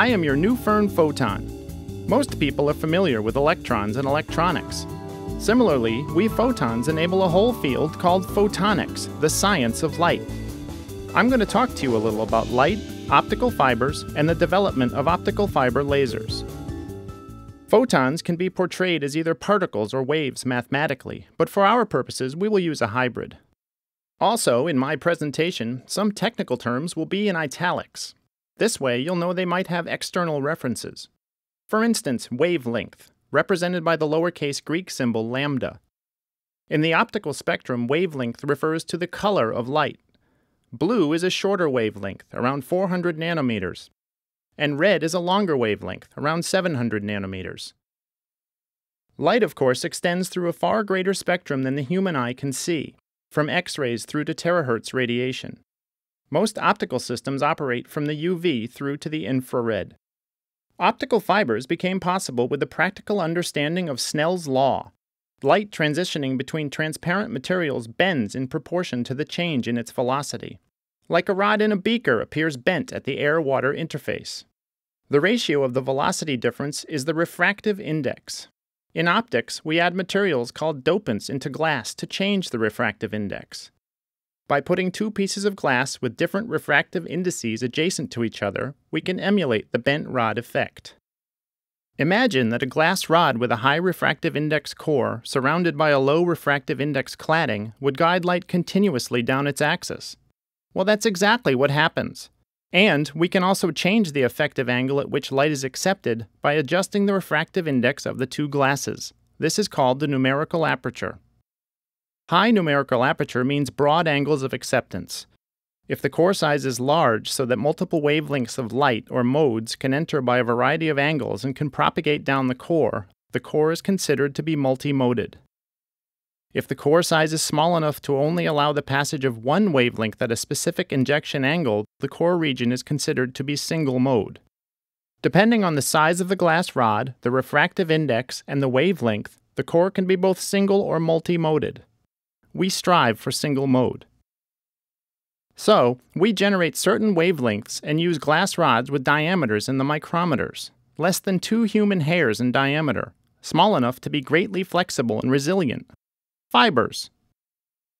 I am your Nufern Photon. Most people are familiar with electrons and electronics. Similarly, we photons enable a whole field called photonics, the science of light. I'm going to talk to you a little about light, optical fibers, and the development of optical fiber lasers. Photons can be portrayed as either particles or waves mathematically, but for our purposes, we will use a hybrid. Also, in my presentation, some technical terms will be in italics. This way, you'll know they might have external references. For instance, wavelength, represented by the lowercase Greek symbol lambda. In the optical spectrum, wavelength refers to the color of light. Blue is a shorter wavelength, around 400 nanometers, and red is a longer wavelength, around 700 nanometers. Light, of course, extends through a far greater spectrum than the human eye can see, from X rays through to terahertz radiation. Most optical systems operate from the UV through to the infrared. Optical fibers became possible with the practical understanding of Snell's law. Light transitioning between transparent materials bends in proportion to the change in its velocity. Like a rod in a beaker appears bent at the air water interface. The ratio of the velocity difference is the refractive index. In optics, we add materials called dopants into glass to change the refractive index. By putting two pieces of glass with different refractive indices adjacent to each other, we can emulate the bent rod effect. Imagine that a glass rod with a high refractive index core surrounded by a low refractive index cladding would guide light continuously down its axis. Well, that's exactly what happens. And we can also change the effective angle at which light is accepted by adjusting the refractive index of the two glasses. This is called the numerical aperture. High numerical aperture means broad angles of acceptance. If the core size is large so that multiple wavelengths of light or modes can enter by a variety of angles and can propagate down the core, the core is considered to be multimoded. If the core size is small enough to only allow the passage of one wavelength at a specific injection angle, the core region is considered to be single mode. Depending on the size of the glass rod, the refractive index, and the wavelength, the core can be both single or multi-moded. We strive for single mode. So, we generate certain wavelengths and use glass rods with diameters in the micrometers, less than two human hairs in diameter, small enough to be greatly flexible and resilient. Fibers.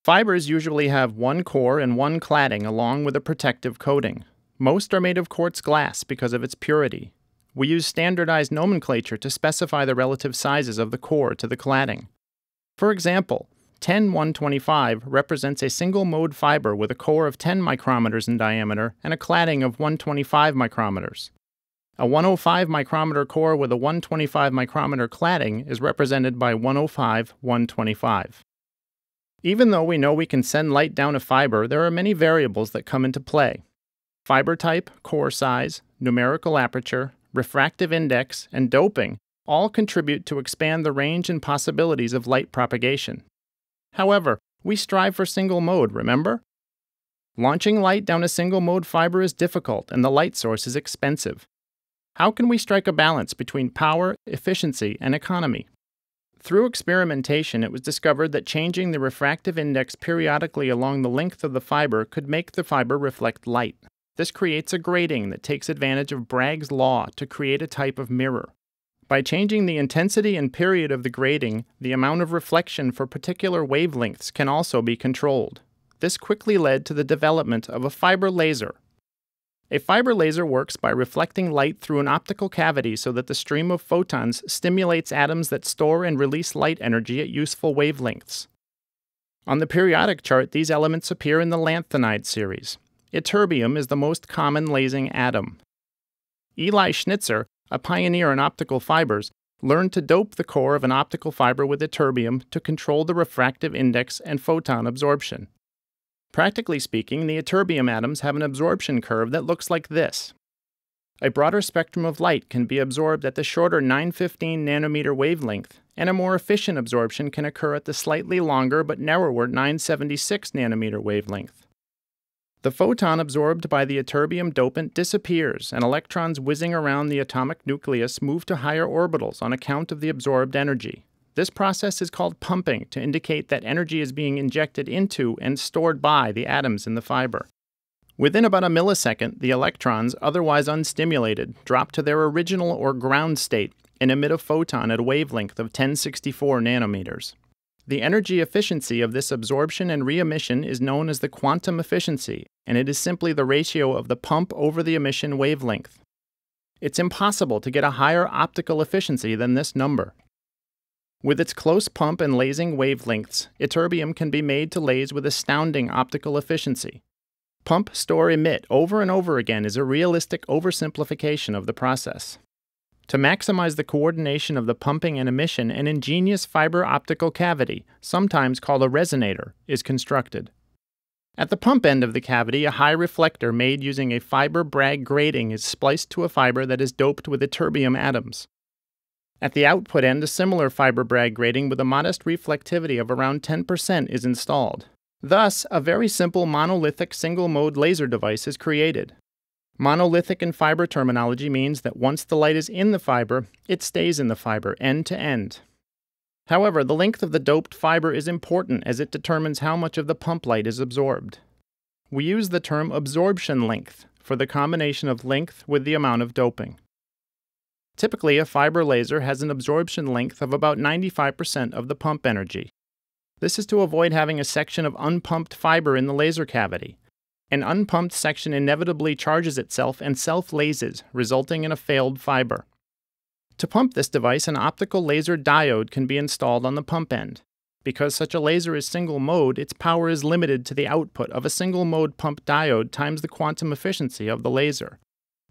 Fibers usually have one core and one cladding along with a protective coating. Most are made of quartz glass because of its purity. We use standardized nomenclature to specify the relative sizes of the core to the cladding. For example, 10125 represents a single mode fiber with a core of 10 micrometers in diameter and a cladding of 125 micrometers. A 105 micrometer core with a 125 micrometer cladding is represented by 105 125. Even though we know we can send light down a fiber, there are many variables that come into play. Fiber type, core size, numerical aperture, refractive index, and doping all contribute to expand the range and possibilities of light propagation. However, we strive for single mode, remember? Launching light down a single mode fiber is difficult and the light source is expensive. How can we strike a balance between power, efficiency, and economy? Through experimentation, it was discovered that changing the refractive index periodically along the length of the fiber could make the fiber reflect light. This creates a grating that takes advantage of Bragg's law to create a type of mirror. By changing the intensity and period of the grating, the amount of reflection for particular wavelengths can also be controlled. This quickly led to the development of a fiber laser, a fiber laser works by reflecting light through an optical cavity so that the stream of photons stimulates atoms that store and release light energy at useful wavelengths. On the periodic chart, these elements appear in the lanthanide series. Ytterbium is the most common lasing atom. Eli Snitzer, a pioneer in optical fibers, learned to dope the core of an optical fiber with ytterbium to control the refractive index and photon absorption. Practically speaking, the ytterbium atoms have an absorption curve that looks like this. A broader spectrum of light can be absorbed at the shorter 915 nanometer wavelength, and a more efficient absorption can occur at the slightly longer but narrower 976 nanometer wavelength. The photon absorbed by the ytterbium dopant disappears, and electrons whizzing around the atomic nucleus move to higher orbitals on account of the absorbed energy. This process is called pumping to indicate that energy is being injected into and stored by the atoms in the fiber. Within about a millisecond, the electrons, otherwise unstimulated, drop to their original or ground state and emit a photon at a wavelength of 1064 nanometers. The energy efficiency of this absorption and re-emission is known as the quantum efficiency, and it is simply the ratio of the pump over the emission wavelength. It's impossible to get a higher optical efficiency than this number. With its close pump and lasing wavelengths, ytterbium can be made to lase with astounding optical efficiency. Pump, store, emit over and over again is a realistic oversimplification of the process. To maximize the coordination of the pumping and emission, an ingenious fiber optical cavity, sometimes called a resonator, is constructed. At the pump end of the cavity, a high reflector made using a fiber Bragg grating is spliced to a fiber that is doped with ytterbium atoms. At the output end, a similar fiber Bragg grating with a modest reflectivity of around 10% is installed. Thus, a very simple monolithic single mode laser device is created. Monolithic in fiber terminology means that once the light is in the fiber, it stays in the fiber end to end. However, the length of the doped fiber is important as it determines how much of the pump light is absorbed. We use the term absorption length for the combination of length with the amount of doping. Typically, a fiber laser has an absorption length of about 95% of the pump energy. This is to avoid having a section of unpumped fiber in the laser cavity, an unpumped section inevitably charges itself and self lases, resulting in a failed fiber. To pump this device, an optical laser diode can be installed on the pump end. Because such a laser is single mode, its power is limited to the output of a single mode pump diode times the quantum efficiency of the laser.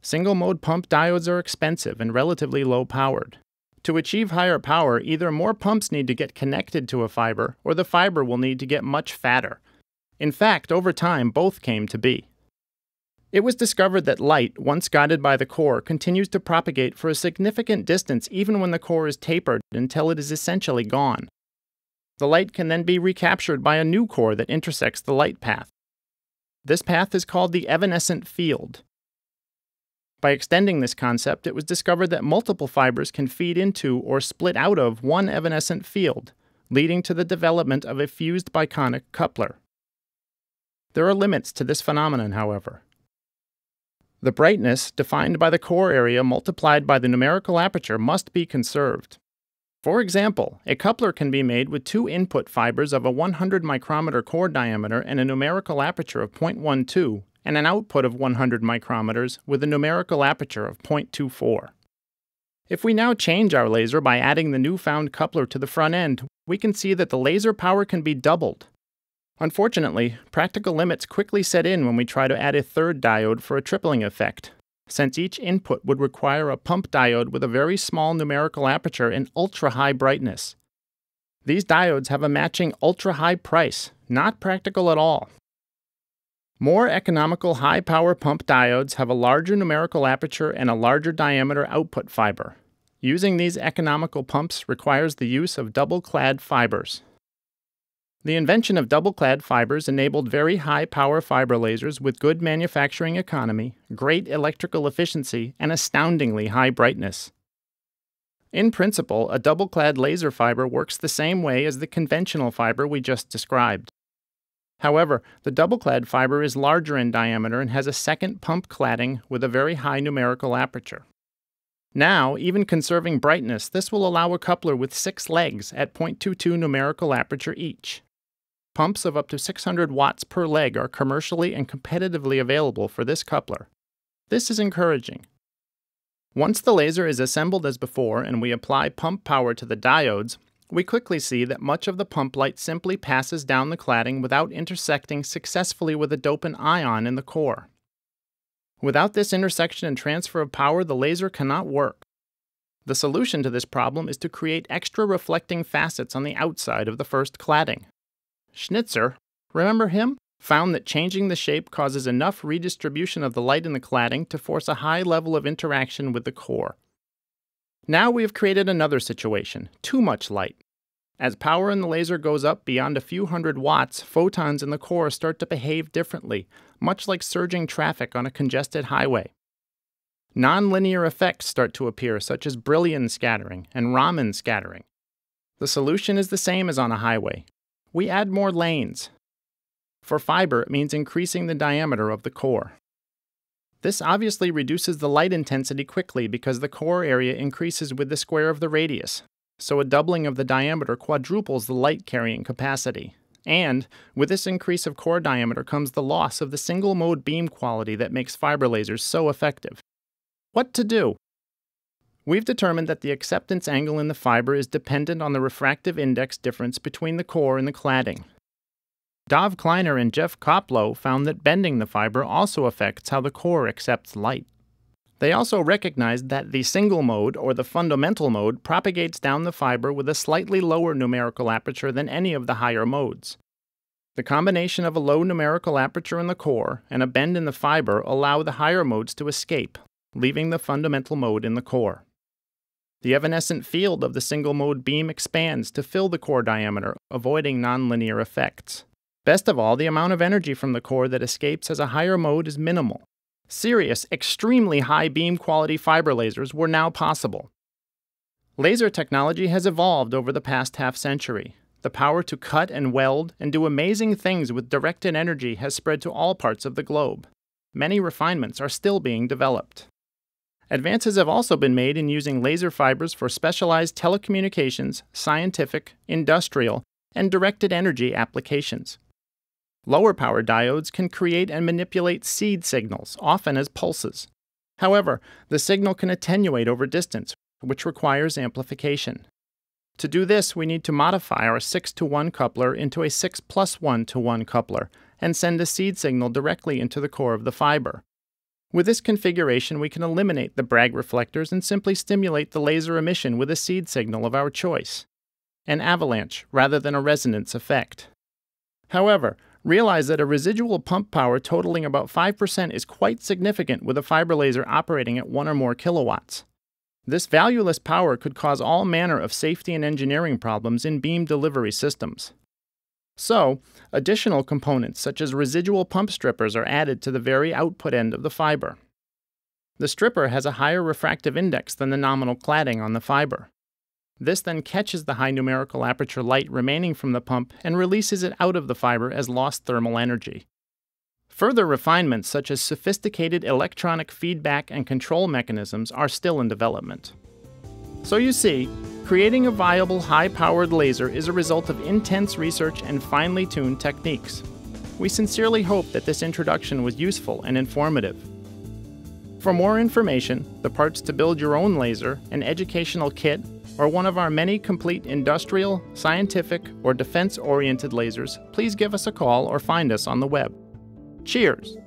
Single mode pump diodes are expensive and relatively low powered. To achieve higher power, either more pumps need to get connected to a fiber, or the fiber will need to get much fatter, in fact, over time, both came to be. It was discovered that light, once guided by the core, continues to propagate for a significant distance even when the core is tapered until it is essentially gone. The light can then be recaptured by a new core that intersects the light path. This path is called the evanescent field. By extending this concept, it was discovered that multiple fibers can feed into or split out of one evanescent field, leading to the development of a fused biconic coupler. There are limits to this phenomenon, however. The brightness, defined by the core area multiplied by the numerical aperture, must be conserved. For example, a coupler can be made with two input fibers of a 100 micrometer core diameter and a numerical aperture of 0.12, and an output of 100 micrometers with a numerical aperture of 0.24. If we now change our laser by adding the newfound coupler to the front end, we can see that the laser power can be doubled, Unfortunately, practical limits quickly set in when we try to add a third diode for a tripling effect, since each input would require a pump diode with a very small numerical aperture and ultra high brightness. These diodes have a matching ultra high price, not practical at all. More economical high power pump diodes have a larger numerical aperture and a larger diameter output fiber. Using these economical pumps requires the use of double clad fibers. The invention of double clad fibers enabled very high power fiber lasers with good manufacturing economy, great electrical efficiency, and astoundingly high brightness. In principle, a double clad laser fiber works the same way as the conventional fiber we just described. However, the double clad fiber is larger in diameter and has a second pump cladding with a very high numerical aperture. Now, even conserving brightness, this will allow a coupler with six legs at 0.22 numerical aperture each. Pumps of up to 600 watts per leg are commercially and competitively available for this coupler. This is encouraging. Once the laser is assembled as before and we apply pump power to the diodes, we quickly see that much of the pump light simply passes down the cladding without intersecting successfully with a dopant ion in the core. Without this intersection and transfer of power, the laser cannot work. The solution to this problem is to create extra reflecting facets on the outside of the first cladding. Snitzer, remember him? Found that changing the shape causes enough redistribution of the light in the cladding to force a high level of interaction with the core. Now we have created another situation too much light. As power in the laser goes up beyond a few hundred watts, photons in the core start to behave differently, much like surging traffic on a congested highway. Nonlinear effects start to appear, such as Brillouin scattering and Raman scattering. The solution is the same as on a highway we add more lanes. For fiber, it means increasing the diameter of the core. This obviously reduces the light intensity quickly because the core area increases with the square of the radius, so a doubling of the diameter quadruples the light carrying capacity. And with this increase of core diameter comes the loss of the single mode beam quality that makes fiber lasers so effective. What to do? We've determined that the acceptance angle in the fiber is dependent on the refractive index difference between the core and the cladding. Dahv Kliner and Jeff Koplow found that bending the fiber also affects how the core accepts light. They also recognized that the single mode, or the fundamental mode, propagates down the fiber with a slightly lower numerical aperture than any of the higher modes. The combination of a low numerical aperture in the core and a bend in the fiber allow the higher modes to escape, leaving the fundamental mode in the core. The evanescent field of the single mode beam expands to fill the core diameter, avoiding nonlinear effects. Best of all, the amount of energy from the core that escapes as a higher mode is minimal. Serious, extremely high beam quality fiber lasers were now possible. Laser technology has evolved over the past half century. The power to cut and weld and do amazing things with directed energy has spread to all parts of the globe. Many refinements are still being developed. Advances have also been made in using laser fibers for specialized telecommunications, scientific, industrial, and directed energy applications. Lower power diodes can create and manipulate seed signals, often as pulses. However, the signal can attenuate over distance, which requires amplification. To do this, we need to modify our 6 to 1 coupler into a 6 plus 1 to 1 coupler and send a seed signal directly into the core of the fiber. With this configuration, we can eliminate the Bragg reflectors and simply stimulate the laser emission with a seed signal of our choice, an avalanche rather than a resonance effect. However, realize that a residual pump power totaling about 5% is quite significant with a fiber laser operating at 1 or more kilowatts. This valueless power could cause all manner of safety and engineering problems in beam delivery systems. So, additional components such as residual pump strippers are added to the very output end of the fiber. The stripper has a higher refractive index than the nominal cladding on the fiber. This then catches the high numerical aperture light remaining from the pump and releases it out of the fiber as lost thermal energy. Further refinements such as sophisticated electronic feedback and control mechanisms are still in development. So you see, Creating a viable high-powered laser is a result of intense research and finely tuned techniques. We sincerely hope that this introduction was useful and informative. For more information, the parts to build your own laser, an educational kit, or one of our many complete industrial, scientific, or defense-oriented lasers, please give us a call or find us on the web. Cheers!